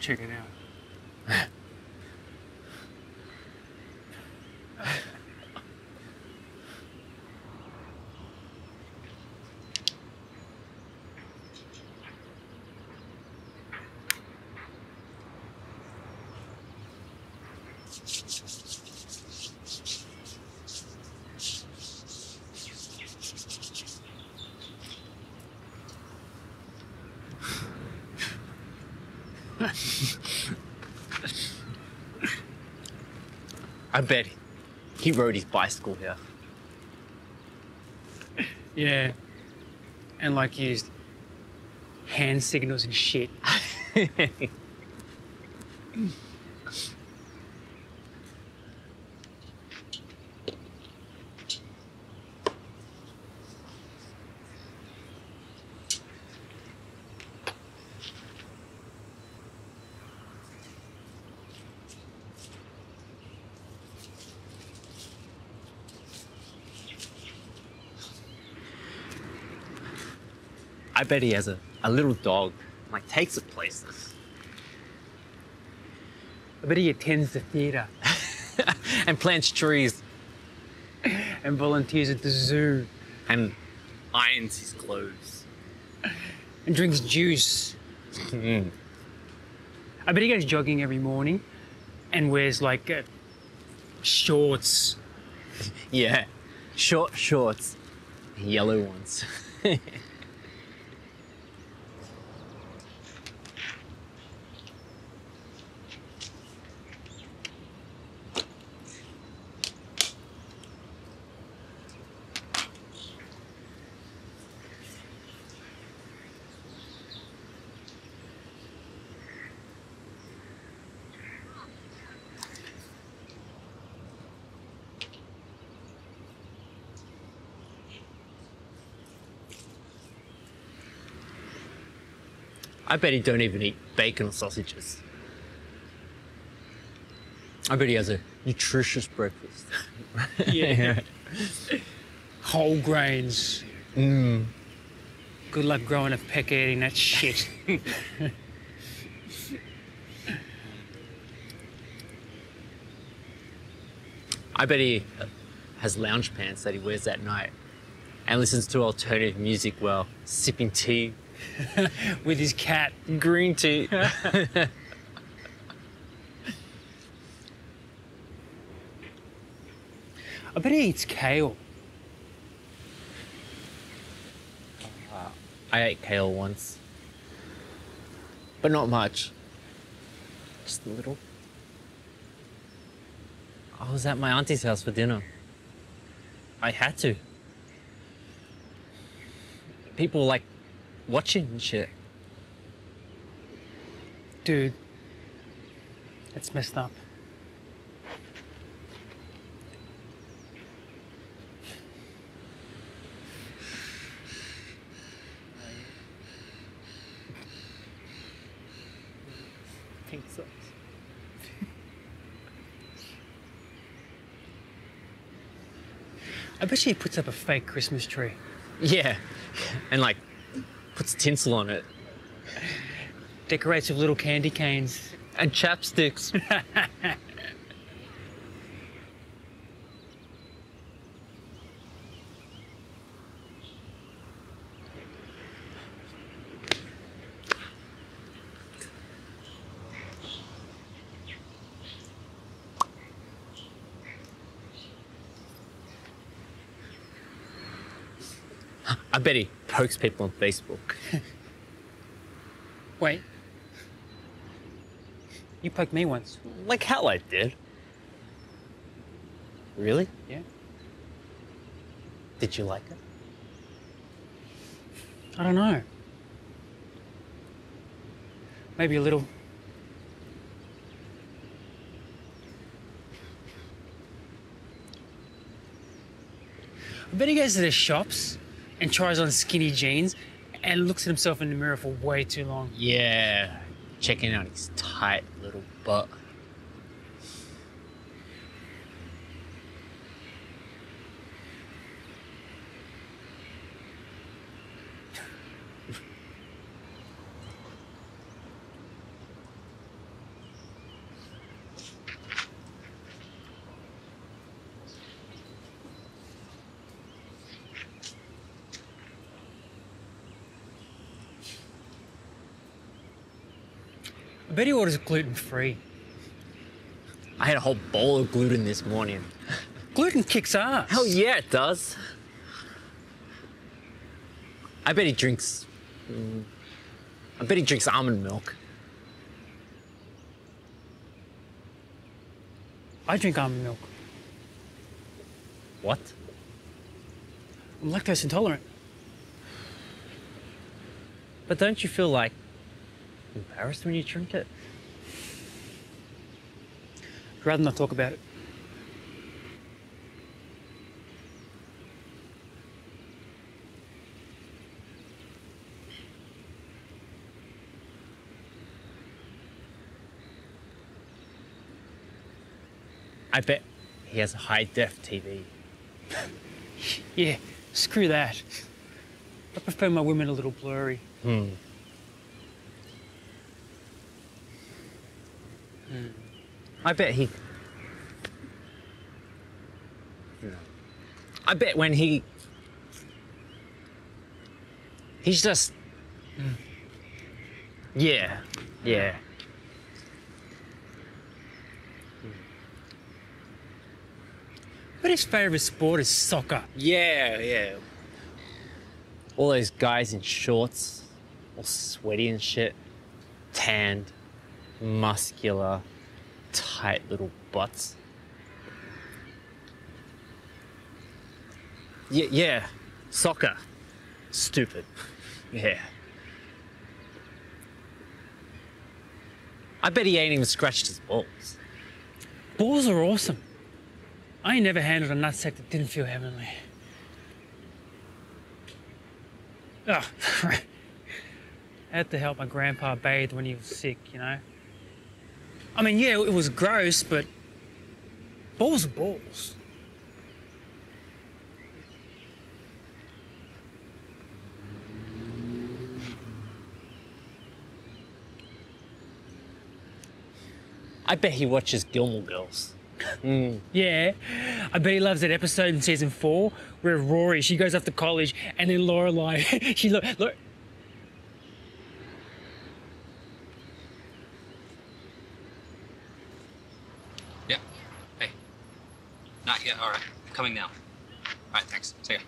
Check it out. I bet he rode his bicycle here. Yeah. And like used hand signals and shit. I bet he has a, a little dog, like takes it places. I bet he attends the theatre and plants trees and volunteers at the zoo and irons his clothes. and drinks juice. Mm. I bet he goes jogging every morning and wears like uh, shorts. Yeah, short shorts, yellow ones. I bet he don't even eat bacon or sausages. I bet he has a nutritious breakfast. Yeah. Whole grains. Mm. Good luck growing a peck eating that shit. I bet he has lounge pants that he wears at night and listens to alternative music while sipping tea, With his cat. green tea. I bet he eats kale. Uh, I ate kale once, but not much. Just a little. I was at my auntie's house for dinner. I had to. People like watching shit. Dude, it's messed up. Pink socks. I bet she puts up a fake Christmas tree. Yeah, and like puts tinsel on it Decorates with little candy canes. and chapsticks. I bet he pokes people on Facebook. Wait. You poked me once. Like hell I did. Really? Yeah? Did you like it? I don't know. Maybe a little. I bet he goes to the shops and tries on skinny jeans and looks at himself in the mirror for way too long. Yeah. Checking out his tight little butt. I bet he orders gluten free. I had a whole bowl of gluten this morning. Gluten kicks ass. Hell yeah, it does. I bet he drinks. mm, I bet he drinks almond milk. I drink almond milk. What? I'm lactose intolerant. But don't you feel like embarrassed when you drink it? I'd rather not talk about it. I bet he has a high def TV. Yeah, screw that. I prefer my women a little blurry. Hmm. I bet he. I bet when he. He's just. Yeah, yeah. But his favourite sport is soccer. Yeah, yeah. All those guys in shorts, all sweaty and shit, tanned, muscular, tight little butts. Yeah, yeah. Soccer. Stupid. Yeah. I bet he ain't even scratched his balls. Balls are awesome. I ain't never handled a nutsack that didn't feel heavenly. Ah, Ugh. I had to help my grandpa bathe when he was sick, you know? I mean, yeah, it was gross, but balls are balls. I bet he watches Gilmore Girls. Yeah, I bet he loves that episode in season four where Rory she goes off to college and then Lorelai she look look. Yeah. Hey. Not yet. All right. Coming now. All right. Thanks. See ya.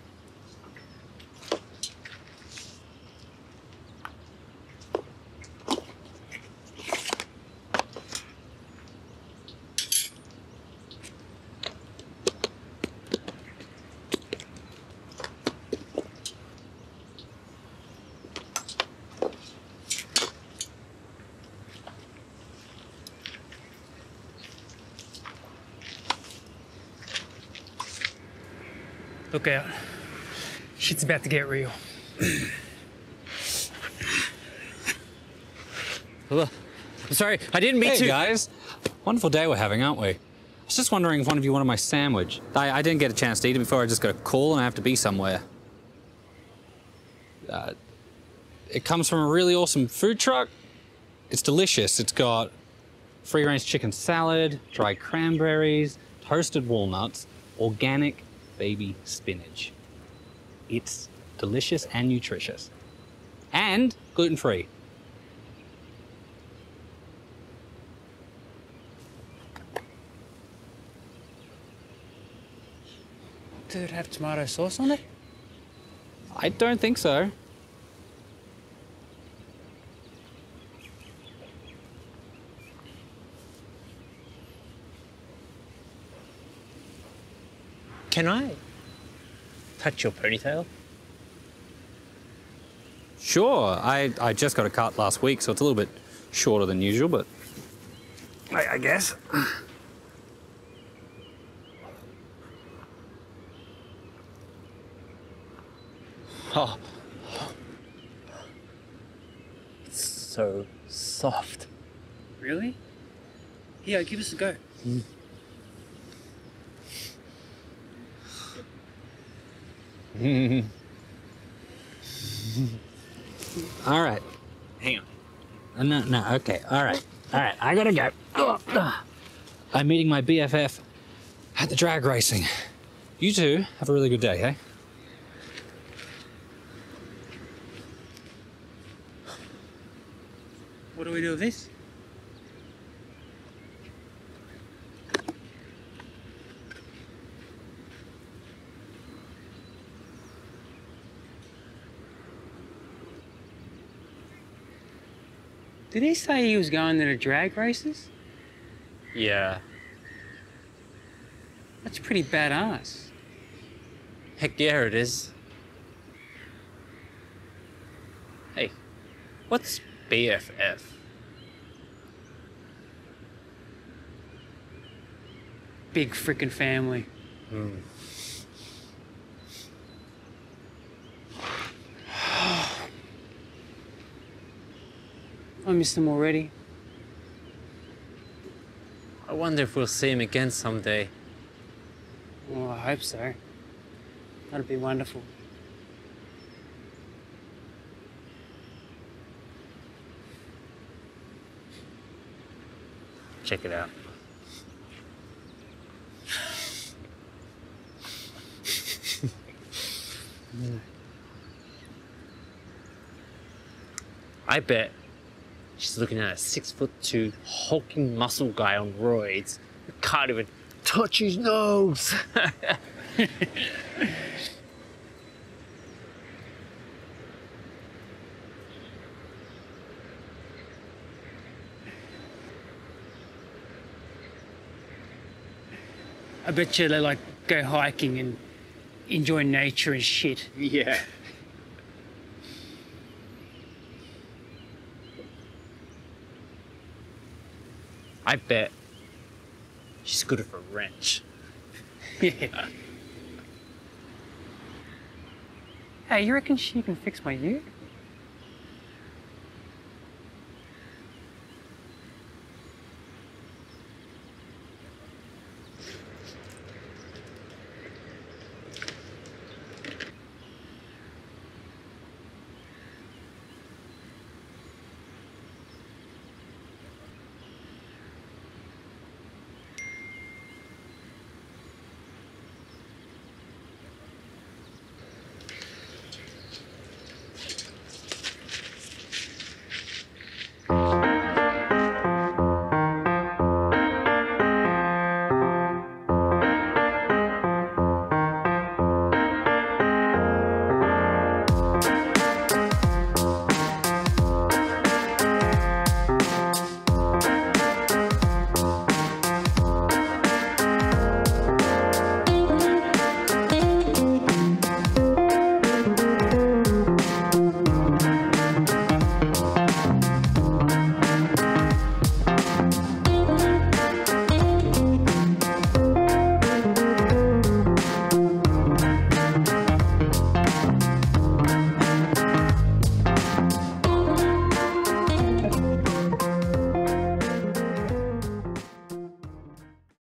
Look out, shit's about to get real. I'm sorry, I didn't mean Hey to. guys, wonderful day we're having, aren't we? I was just wondering if one of you wanted my sandwich. I, I didn't get a chance to eat it before. I just got a call and I have to be somewhere. Uh, it comes from a really awesome food truck. It's delicious. It's got free range chicken salad, dried cranberries, toasted walnuts, organic baby spinach. It's delicious and nutritious. And gluten free. Did it have tomato sauce on it? I don't think so. Can I touch your ponytail? Sure, I, I just got a cut last week, so it's a little bit shorter than usual, but I, I guess. Oh. It's so soft. Really? Yeah, give us a go. Hmm. All right. Hang on. Uh, No, no, okay, all right. All right, I gotta go. I'm meeting my BFF at the drag racing. You two have a really good day, hey? What do we do with this? Did he say he was going to the drag races? Yeah. That's pretty badass. Heck yeah, it is. Hey, what's BFF? Big freaking family. Hmm. I miss them already. I wonder if we'll see him again someday. Well, I hope so. That'd be wonderful. Check it out. I bet she's looking at a six foot two hulking muscle guy on roids who can't even touch his nose. I bet you they like go hiking and enjoy nature and shit. yeah. I bet she's good for a wrench. Yeah. Hey, you reckon she can fix my ute?